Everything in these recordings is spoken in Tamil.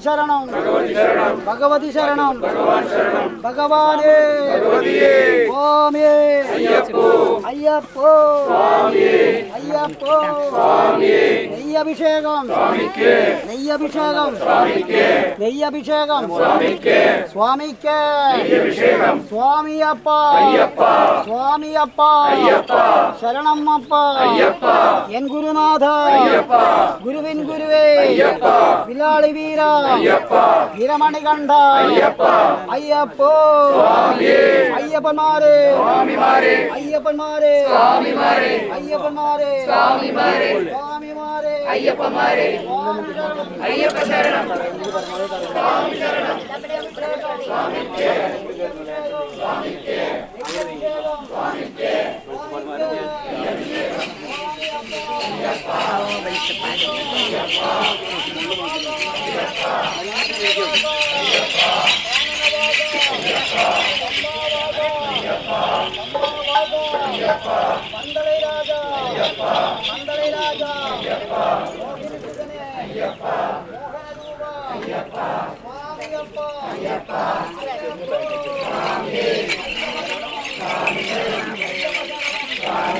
भगवान भगवती शरण भगवान। स्वामी। अय्यप्पो। अय्यप्पो। स्वामी। നെയ്യഭിഷേകം. നെയ്യഭിഷേകം. നെയ്യഭിഷേകം. സ്വാമിക്ക്. സ്വാമിയപ്പ. സ്വാമിയപ്പ. ശരണം അപ്പ എൻ ഗുരുനാഥ. ഗുരുവിൻ ഗുരുവേ. വിലാളി വീര. വീരമണികണ്ഠ അയ്യപ്പോ. അയ്യപ്പന്മാരെ. അയ്യപ്പന്മാരെ. അയ്യപ്പന്മാരെ. സ്വാമിമാരെ. ஐயப்போ ஐயப்பன்மாரு ஐயப்பன்மாரு ஐயப்பன்மாரு சுவாமிமாரு ஐயப்பமாரு ஐயப்ப. మండలి రాజా మండలి రాజా మోహిని సుజనే మోహన రూప స్వామి అప్ప స్వామి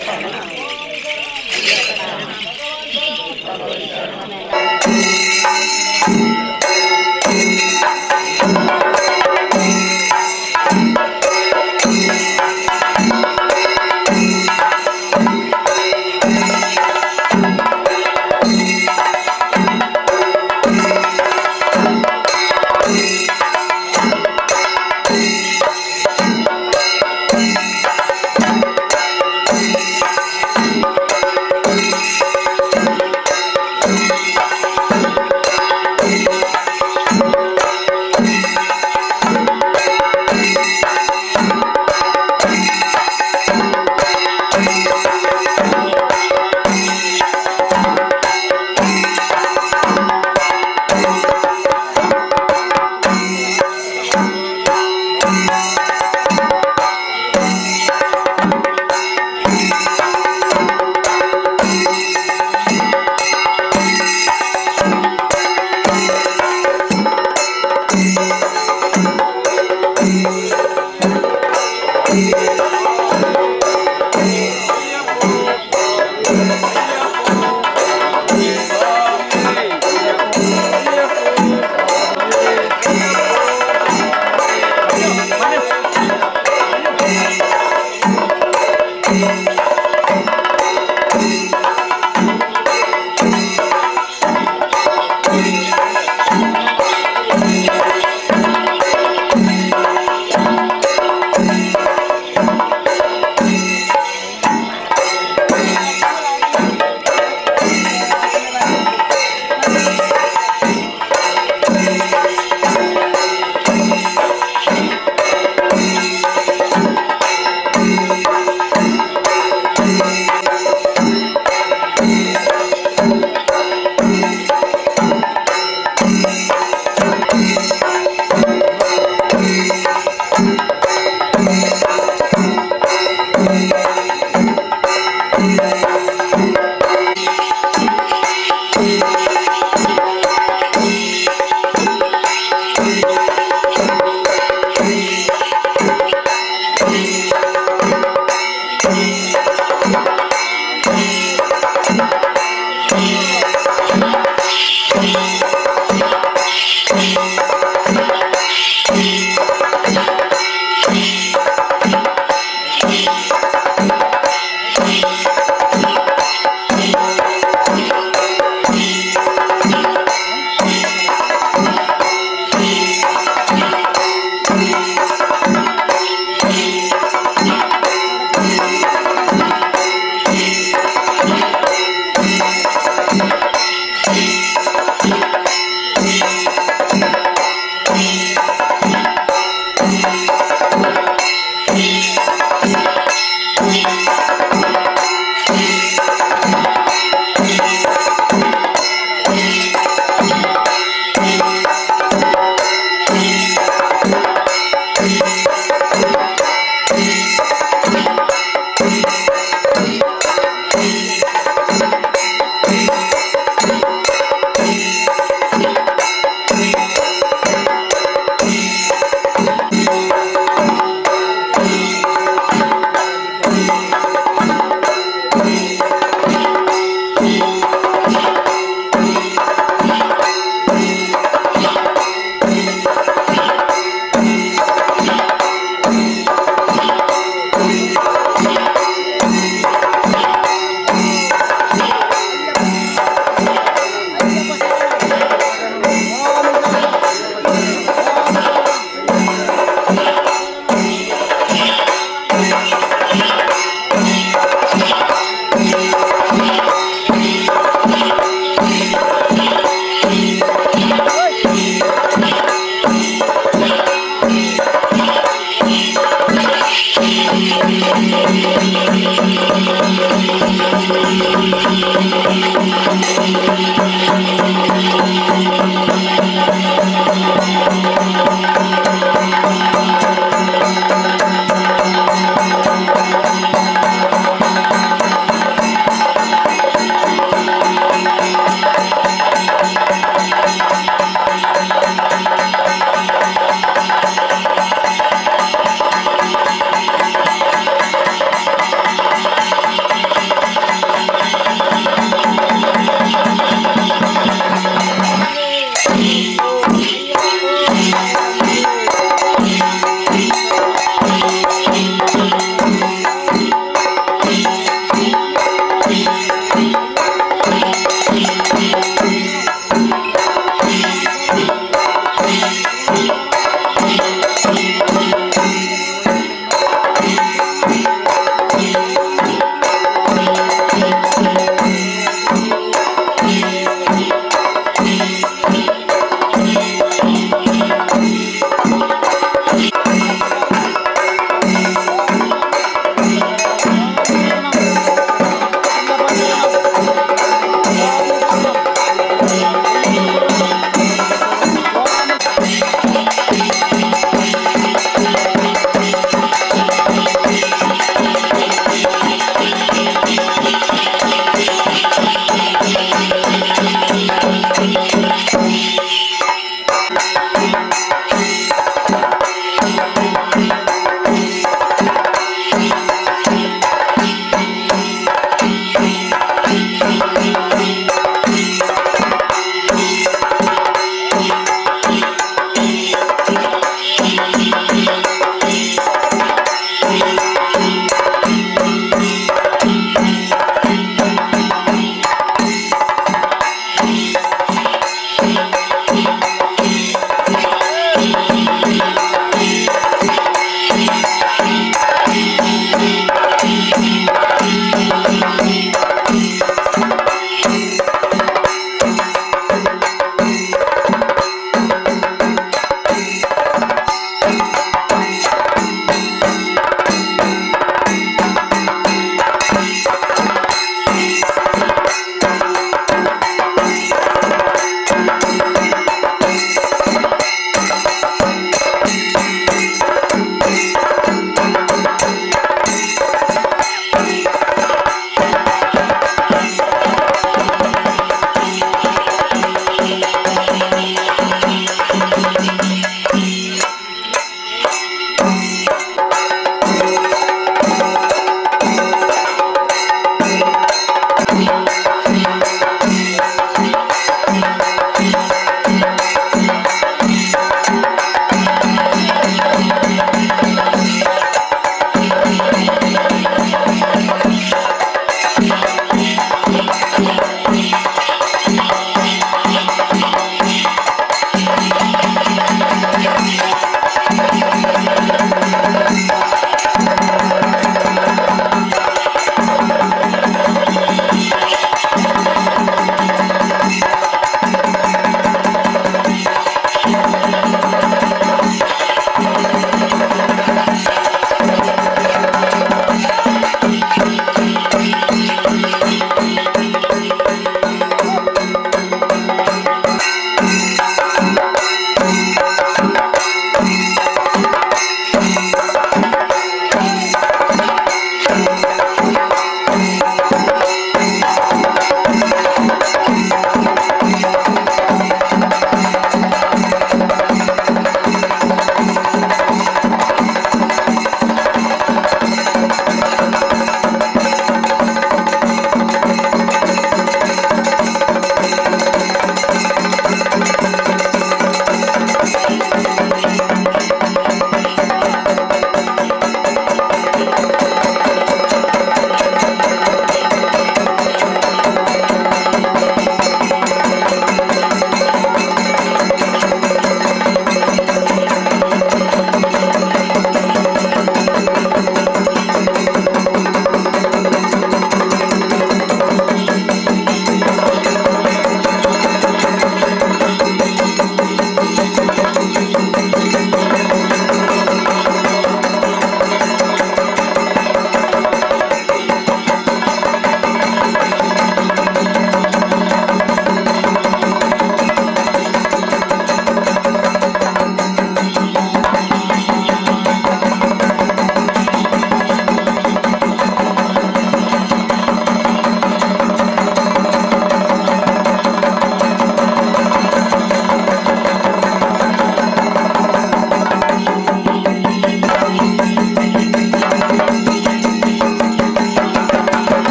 స్వామి భగవంతుడు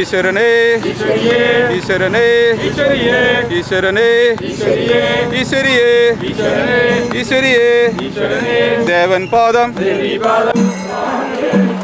ഈശ്വരനേ ഈശ്വരനേ ഈശ്വരനേ ഈശ്വരിയേ ഈശ്വരിയേ ദേവൻ പാദം ും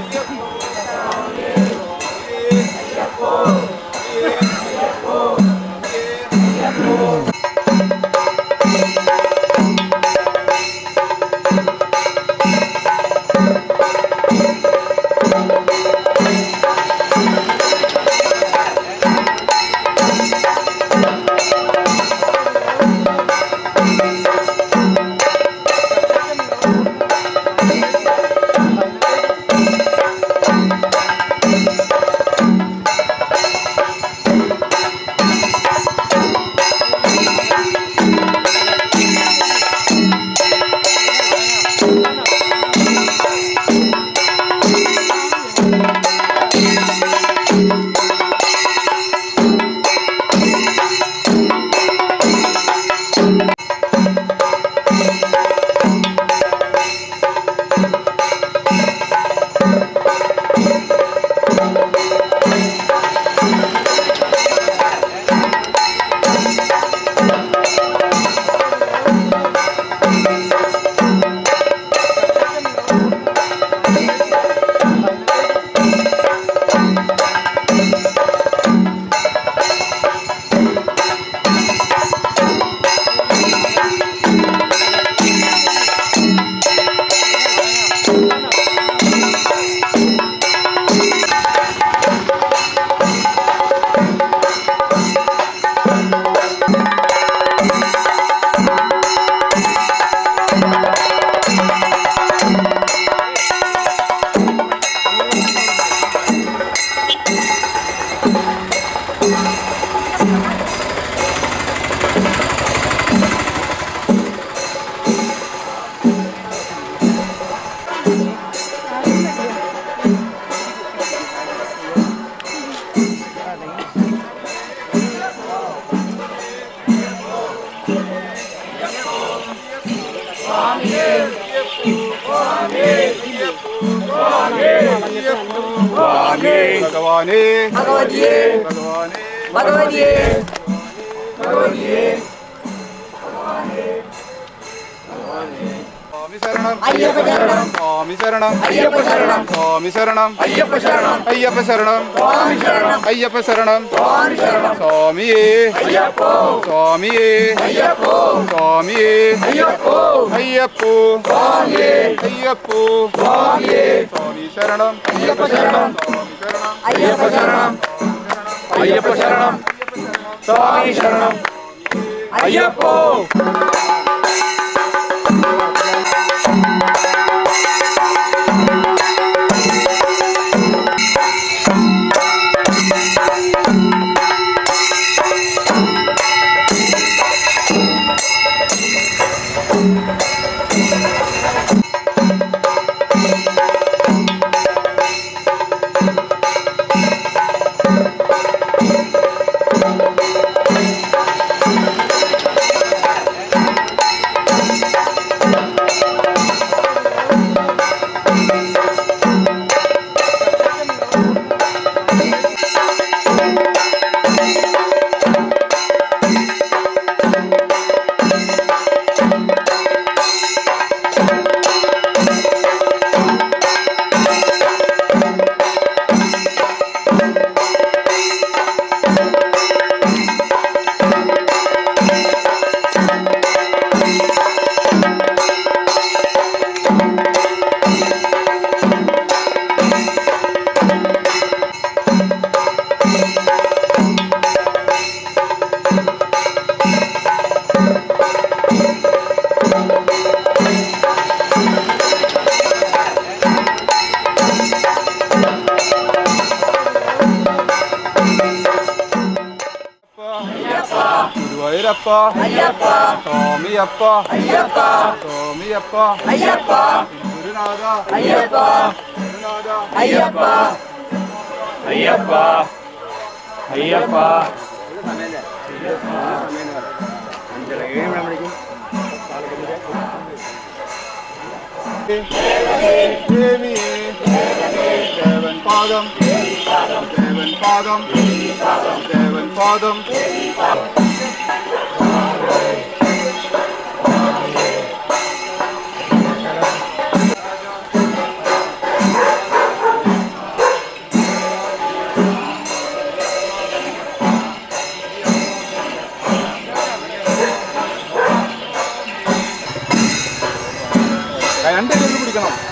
शरण अय्यप शरणम स्वामी स्वामी स्वामी अय्यप्पो अय्यप्पो स्वामी शरणम अय्यप शरणम अय्यप शरणम अय्यप शरणम स्वामी शरणम अय्यप्पो பைரப்பா ஐயப்பா. சுவாமி அப்பா ஐயப்பா. சுவாமி அப்பா ஐயப்பா. குருநாதா. ஐயப்பா. குருநாதா. ஐயப்பா. ஐயப்பா. ஐயப்பா. தேவியே தேவன் பாதம் தேவன் பாதம் தேவன் பாதம் தேவன் பாதம் Cái.